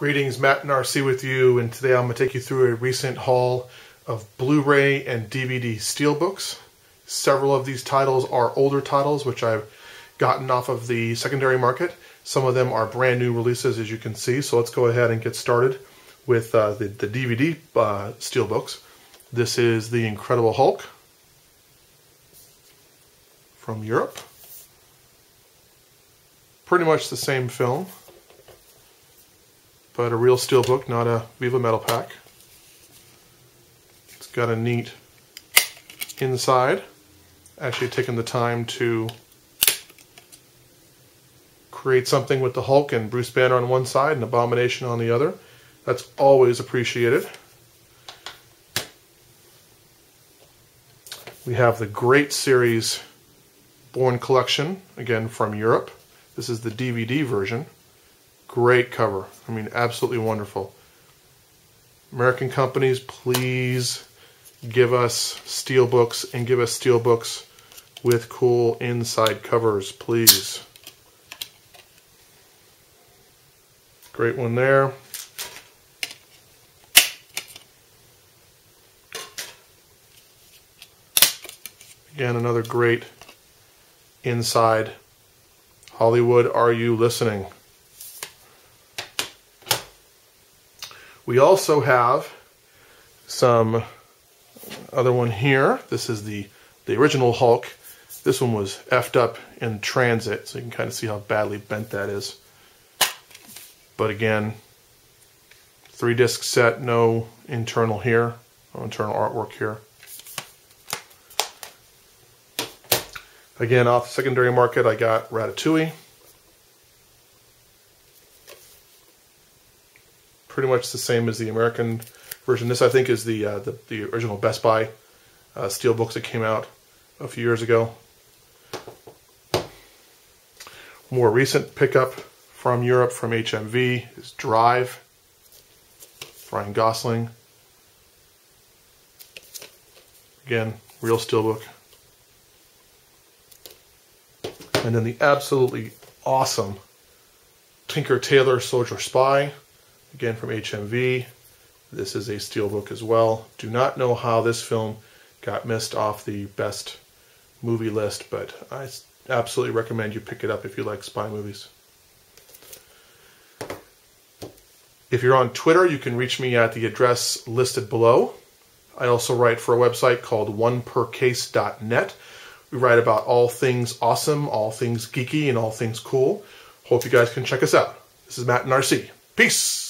Greetings, Matt and RC with you, and today I'm going to take you through a recent haul of Blu-ray and DVD steelbooks. Several of these titles are older titles, which I've gotten off of the secondary market. Some of them are brand new releases, as you can see. So let's go ahead and get started with uh, the, the DVD uh, steelbooks. This is The Incredible Hulk from Europe. Pretty much the same film but a real steel book, not a Viva Metal Pack. It's got a neat inside. Actually taken the time to create something with the Hulk and Bruce Banner on one side and Abomination on the other. That's always appreciated. We have the Great Series Bourne Collection, again from Europe. This is the DVD version. Great cover. I mean, absolutely wonderful. American companies, please give us steel books and give us steel books with cool inside covers, please. Great one there. Again, another great inside. Hollywood, are you listening? We also have some other one here. This is the, the original Hulk. This one was effed up in transit, so you can kind of see how badly bent that is. But again, three disc set, no internal here, no internal artwork here. Again, off the secondary market, I got Ratatouille. Pretty much the same as the American version. This, I think, is the uh, the, the, original Best Buy uh, steel books that came out a few years ago. More recent pickup from Europe from HMV is Drive, Ryan Gosling. Again, real steelbook. And then the absolutely awesome Tinker Tailor Soldier Spy. Again from HMV. This is a steelbook as well. Do not know how this film got missed off the best movie list, but I absolutely recommend you pick it up if you like spy movies. If you're on Twitter, you can reach me at the address listed below. I also write for a website called onepercase.net. We write about all things awesome, all things geeky, and all things cool. Hope you guys can check us out. This is Matt and RC. Peace!